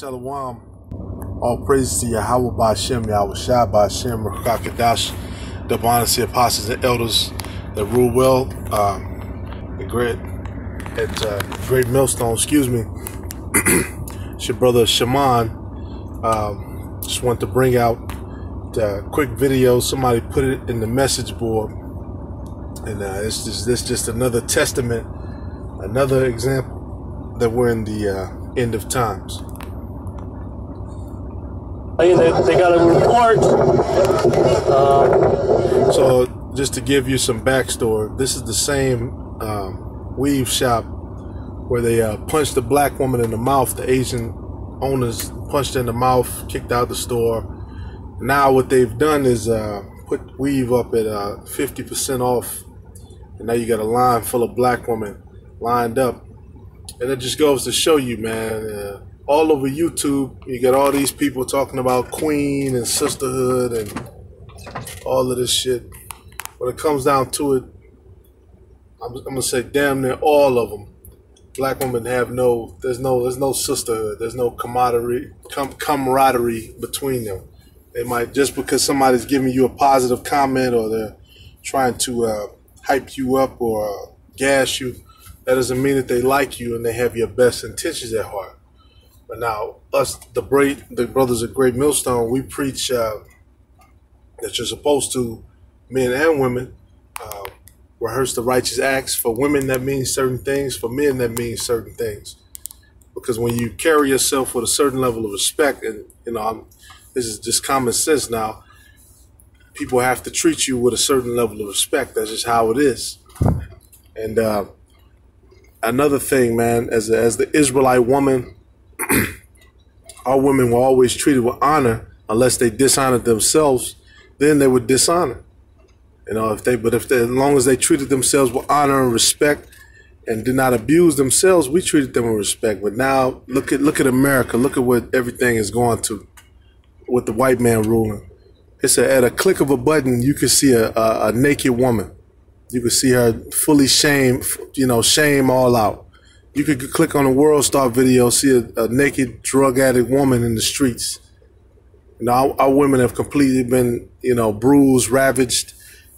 Shalom. All praise to Yahweh Ba'Shem, Yahweh Shai Ba'Shem, Rakakadash, the Bonasi apostles and elders that rule well. Um, the great, at uh, Great Millstone, excuse me. it's your brother Shaman. Um, just want to bring out the quick video. Somebody put it in the message board. And uh, it's just this just another testament, another example that we're in the uh, end of times. They, they got a report. So, just to give you some backstory, this is the same um, weave shop where they uh, punched the black woman in the mouth. The Asian owners punched in the mouth, kicked out the store. Now, what they've done is uh, put weave up at uh, 50% off. And now you got a line full of black women lined up. And it just goes to show you, man. All over YouTube, you got all these people talking about Queen and sisterhood and all of this shit. When it comes down to it, I'm, I'm gonna say damn near all of them. Black women have no, there's no, there's no sisterhood. There's no camaraderie, com- camaraderie between them. They might just because somebody's giving you a positive comment or they're trying to uh, hype you up or uh, gas you. That doesn't mean that they like you and they have your best intentions at heart. But now, us, the great, the brothers of Great Millstone, we preach uh, that you're supposed to, men and women, uh, rehearse the righteous acts. For women, that means certain things. For men, that means certain things. Because when you carry yourself with a certain level of respect, and you know, I'm, this is just common sense now. People have to treat you with a certain level of respect. That's just how it is. And uh, another thing, man, as a, as the Israelite woman our women were always treated with honor unless they dishonored themselves then they would dishonor. You know if they but if they as long as they treated themselves with honor and respect and did not abuse themselves we treated them with respect. But now look at look at america. Look at what everything is going to with the white man ruling. It's a, at a click of a button you can see a, a, a naked woman. You can see her fully shame you know shame all out you could click on a World Star video, see a, a naked drug addict woman in the streets. You know, our, our, women have completely been, you know, bruised, ravaged,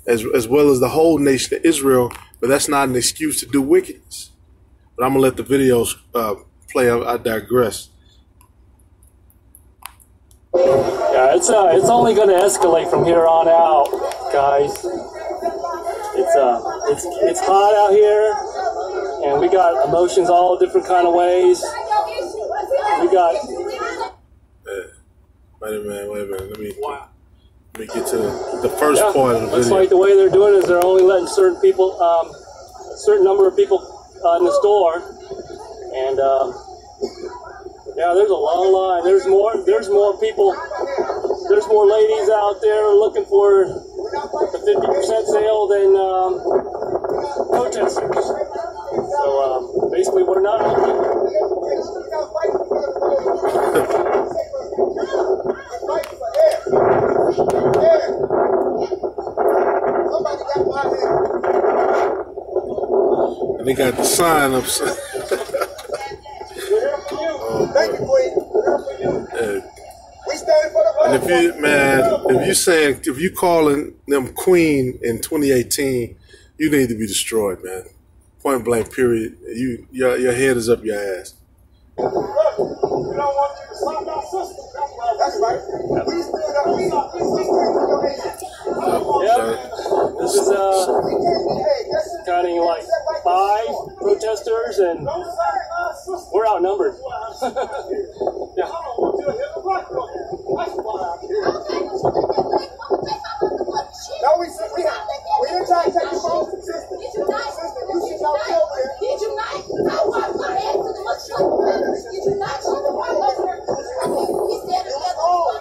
as as well as the whole nation of Israel. But that's not an excuse to do wickedness. But I'm gonna let the videos uh, play. I, I digress. Yeah, it's uh, it's only to escalate from here on out, guys. It's uh, it's it's hot out here and we got emotions all different kind of ways. We got. Wait a minute, wait a minute. Let me let me get to the, the first yeah, part of the looks video. like the way they're doing is they're only letting certain people, um, a certain number of people uh, in the store, and uh, yeah, there's a long line. There's more. There's more people. There's more ladies out there looking for the 50% sale than um, protesters. So um, basically, we're not open. and they got the sign up. oh, and if you man, if you saying if you calling them queen in 2018, you need to be destroyed, man point blank period. You your your head is up your ass. We don't want you to our system. That's right. We still got we. This is uh counting like five protesters and we're outnumbered. yeah. No, we we we didn't try to take the phone from sister. Sister, you should know over here. Did you not? I want my head to the Did you not show the white husband? He said it was all.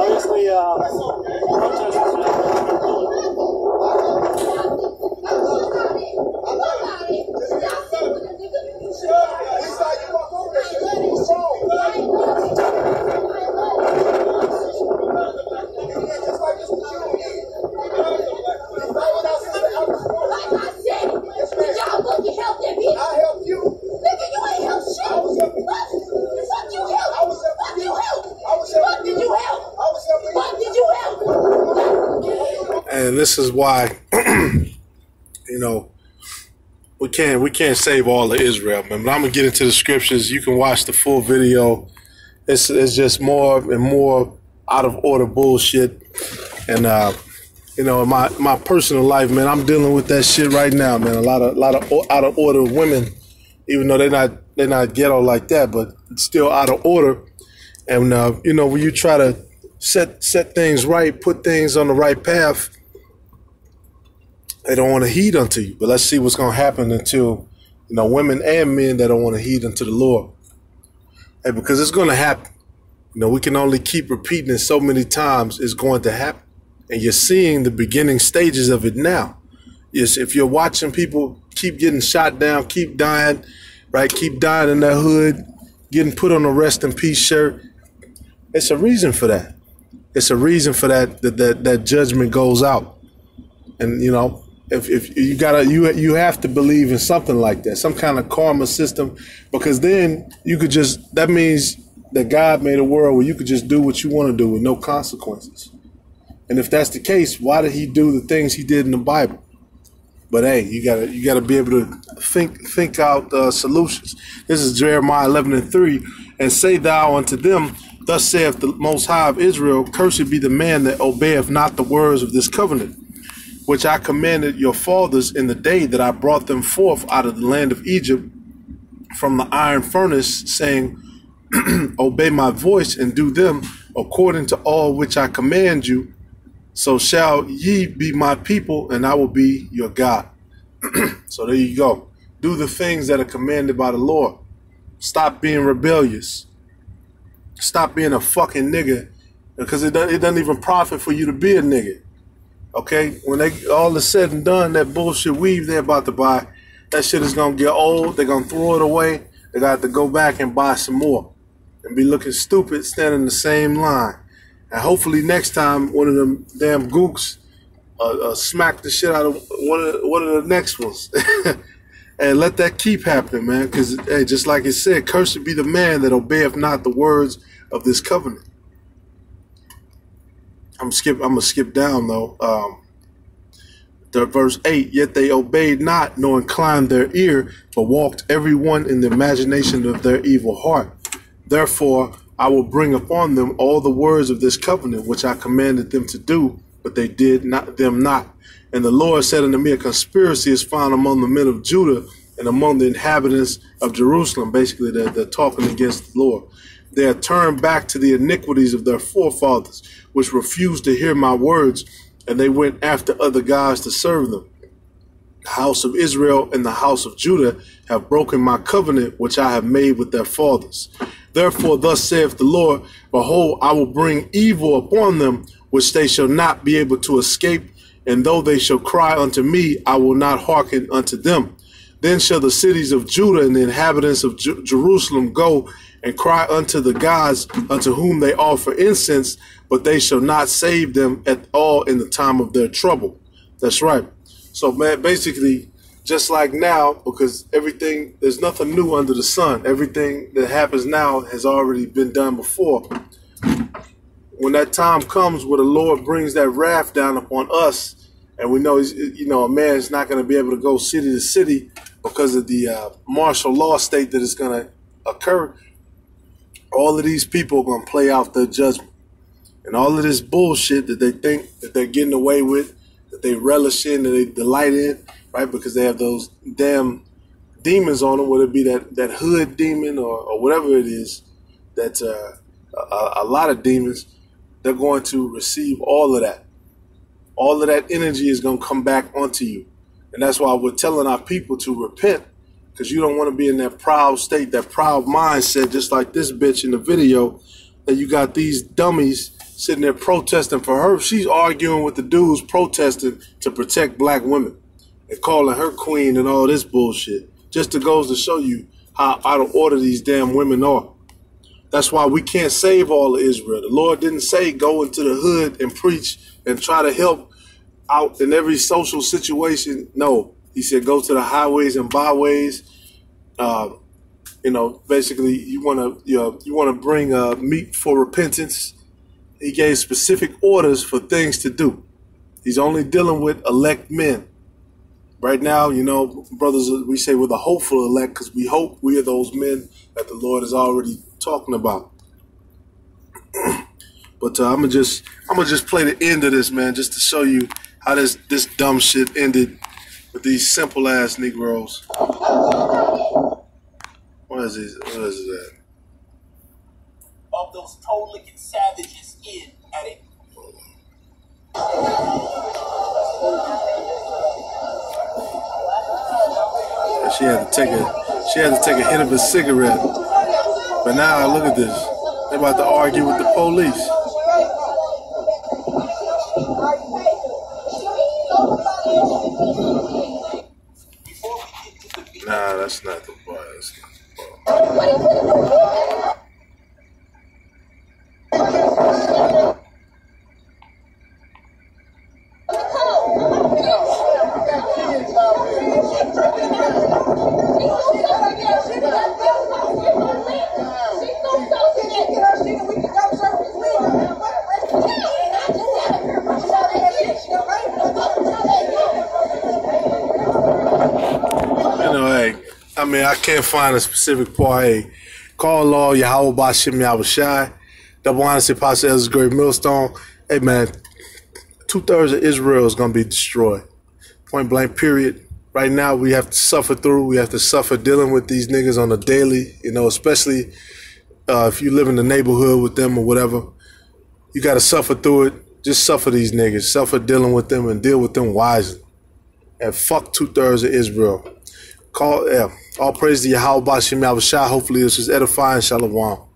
Obviously, uh, protesters. and this is why, you know, we can't we can't save all of Israel, man. But I'm gonna get into the scriptures. You can watch the full video. It's it's just more and more out of order bullshit, and uh, you know, in my my personal life, man, I'm dealing with that shit right now, man. A lot of a lot of out of order women, even though they're not they're not ghetto like that, but still out of order. And uh, you know, when you try to set set things right, put things on the right path, they don't want to heed unto you. But let's see what's going to happen until you know women and men that don't want to heed unto the Lord. Hey, because it's going to happen. You know, we can only keep repeating it so many times. It's going to happen, and you're seeing the beginning stages of it now. Yes, if you're watching people keep getting shot down, keep dying, right? Keep dying in their hood, getting put on a rest in peace shirt. It's a reason for that. It's a reason for that that that, that judgment goes out. And you know, if, if you gotta you you have to believe in something like that, some kind of karma system, because then you could just that means that God made a world where you could just do what you want to do with no consequences. And if that's the case, why did he do the things he did in the Bible? But hey, you gotta you gotta be able to think think out uh, solutions. This is Jeremiah eleven and three, and say thou unto them, Thus saith the Most High of Israel, Cursed be the man that obeyeth not the words of this covenant, which I commanded your fathers in the day that I brought them forth out of the land of Egypt from the iron furnace, saying, Obey my voice and do them according to all which I command you. So shall ye be my people, and I will be your God. so there you go. Do the things that are commanded by the Lord. Stop being rebellious. Stop being a fucking nigga because it doesn't, it doesn't even profit for you to be a nigga. Okay? When they all is said and done, that bullshit weave they're about to buy, that shit is gonna get old. They're gonna throw it away. They got to go back and buy some more and be looking stupid standing in the same line. And hopefully next time one of them damn gooks uh, uh, smack the shit out of one of the, one of the next ones. and let that keep happening, man. Because hey, just like it said, cursed be the man that obeyeth not the words of this covenant. I'm skip. I'm gonna skip down though. Um, the verse eight. Yet they obeyed not, nor inclined their ear, but walked every one in the imagination of their evil heart. Therefore, I will bring upon them all the words of this covenant which I commanded them to do, but they did not them not. And the Lord said unto me, A conspiracy is found among the men of Judah and among the inhabitants of Jerusalem. Basically, they're, they're talking against the Lord. They are turned back to the iniquities of their forefathers, which refused to hear my words, and they went after other gods to serve them. The house of Israel and the house of Judah have broken my covenant which I have made with their fathers. Therefore, thus saith the Lord, Behold, I will bring evil upon them, which they shall not be able to escape. And though they shall cry unto me, I will not hearken unto them. Then shall the cities of Judah and the inhabitants of Jerusalem go and cry unto the gods unto whom they offer incense, but they shall not save them at all in the time of their trouble. That's right. So, man, basically, just like now, because everything, there's nothing new under the sun. Everything that happens now has already been done before. When that time comes where the Lord brings that wrath down upon us, and we know, you know, a man is not going to be able to go city to city because of the uh, martial law state that is going to occur. All of these people are going to play out their judgment, and all of this bullshit that they think that they're getting away with, that they relish in, that they delight in, right? Because they have those damn demons on them, whether it be that, that hood demon or, or whatever it is, that uh, a, a lot of demons, they're going to receive all of that. All of that energy is going to come back onto you. And that's why we're telling our people to repent because you don't want to be in that proud state, that proud mindset, just like this bitch in the video, that you got these dummies sitting there protesting for her. She's arguing with the dudes protesting to protect black women and calling her queen and all this bullshit. Just to goes to show you how out of order these damn women are. That's why we can't save all of Israel. The Lord didn't say go into the hood and preach and try to help out in every social situation. No, he said go to the highways and byways. Uh, you know, basically, you want to you, know, you want to bring uh, meat for repentance. He gave specific orders for things to do. He's only dealing with elect men. Right now, you know, brothers, we say we're the hopeful elect because we hope we are those men that the Lord is already talking about. but uh, I'm gonna just I'm gonna just play the end of this, man, just to show you how this this dumb shit ended with these simple ass Negroes. What is this? What is that? of those toe-licking savages in at it. She had to take a she had to take a hit of a cigarette. But now look at this. They about to argue with the police. Before we get to the beat, Nah, that's not the boy. You know, hey, I mean, I can't find a specific part. Hey, call law Yahweh Bashim Yahushai. Double honesty, Pastor a Great Millstone. Hey, man, two thirds of Israel is going to be destroyed. Point blank, period. Right now, we have to suffer through. We have to suffer dealing with these niggas on a daily, you know, especially uh, if you live in the neighborhood with them or whatever. You got to suffer through it. Just suffer these niggas. Suffer dealing with them and deal with them wisely. And fuck two thirds of Israel. Call, yeah. All praise to Yahweh Bashim Yahushua. Hopefully, this is edifying. Shalom.